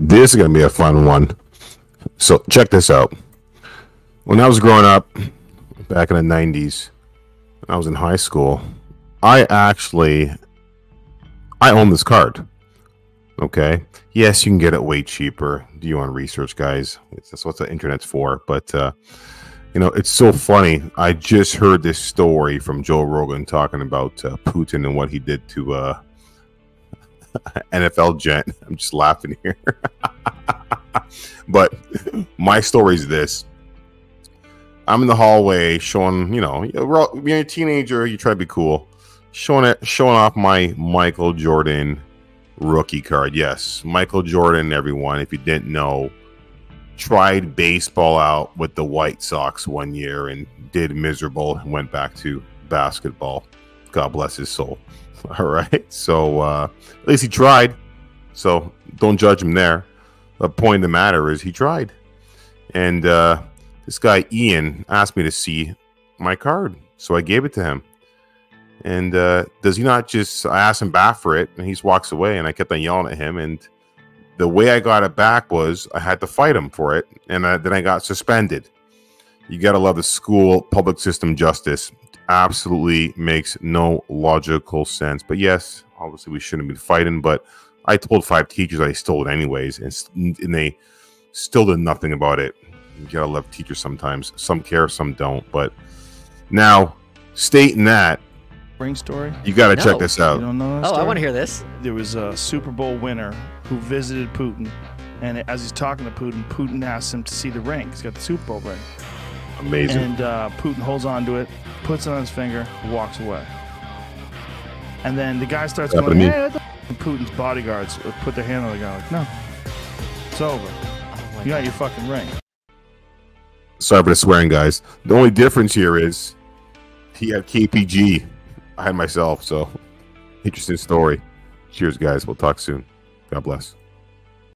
this is gonna be a fun one. So check this out. When I was growing up back in the '90s, I was in high school. I actually I own this card. Okay. Yes, you can get it way cheaper. Do you want research, guys? That's what the internet's for. But uh, you know, it's so funny. I just heard this story from Joe Rogan talking about uh, Putin and what he did to uh, NFL gent. I'm just laughing here. but my story is this. I'm in the hallway showing, you know, you're a teenager, you try to be cool. Showing it, showing off my Michael Jordan rookie card. Yes, Michael Jordan, everyone, if you didn't know, tried baseball out with the White Sox one year and did miserable and went back to basketball. God bless his soul. All right. So uh, at least he tried. So don't judge him there. The point of the matter is he tried. And uh, this guy, Ian, asked me to see my card. So I gave it to him. And uh, does he not just? I asked him back for it, and he just walks away. And I kept on yelling at him. And the way I got it back was I had to fight him for it, and I, then I got suspended. You gotta love the school public system justice. Absolutely makes no logical sense. But yes, obviously we shouldn't be fighting. But I told five teachers I stole it anyways, and, and they still did nothing about it. You gotta love teachers sometimes. Some care, some don't. But now, stating that, Spring story? You got to No. check this You out. don't know that Oh, I want to hear this. There was a Super Bowl winner who visited Putin, and as he's talking to Putin, Putin asks him to see the ring. He's got the Super Bowl ring. Amazing. And uh, Putin holds on to it, puts it on his finger, walks away. And then the guy starts going, hey, what the f-" and Putin's bodyguards put their hand on the guy like, no, it's over. Oh You got God. your fucking ring. Sorry for the swearing, guys. The only difference here is he had KGB. I had myself. So interesting story. Cheers, guys. We'll talk soon. God bless.